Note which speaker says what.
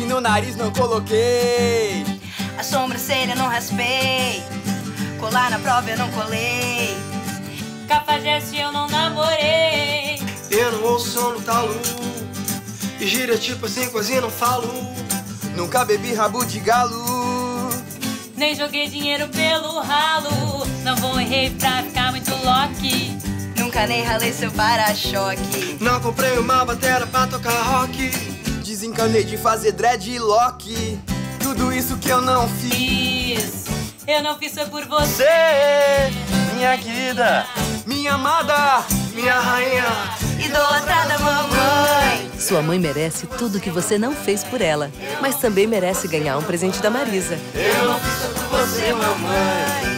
Speaker 1: no nariz não coloquei.
Speaker 2: A sobrancelha não raspei. Colar na prova eu não colei.
Speaker 3: Cafajeste eu não namorei.
Speaker 4: Eu não ouço som no talo. E gira tipo assim, quase não falo.
Speaker 1: Nunca bebi rabo de galo.
Speaker 3: Nem joguei dinheiro pelo ralo. Não vou rave pra ficar muito lock.
Speaker 2: Nunca nem ralei seu para-choque.
Speaker 4: Não comprei uma bateria.
Speaker 1: Desencanei de fazer dreadlock. Tudo isso que eu não fiz.
Speaker 3: Eu não fiz foi por você.
Speaker 5: Você, minha querida.
Speaker 1: Minha amada,
Speaker 4: Minha rainha.
Speaker 2: Idolatrada mamãe.
Speaker 6: Sua mãe merece tudo que você não fez por ela, mas também merece ganhar um presente da Marisa.
Speaker 2: Eu não fiz por você, mamãe.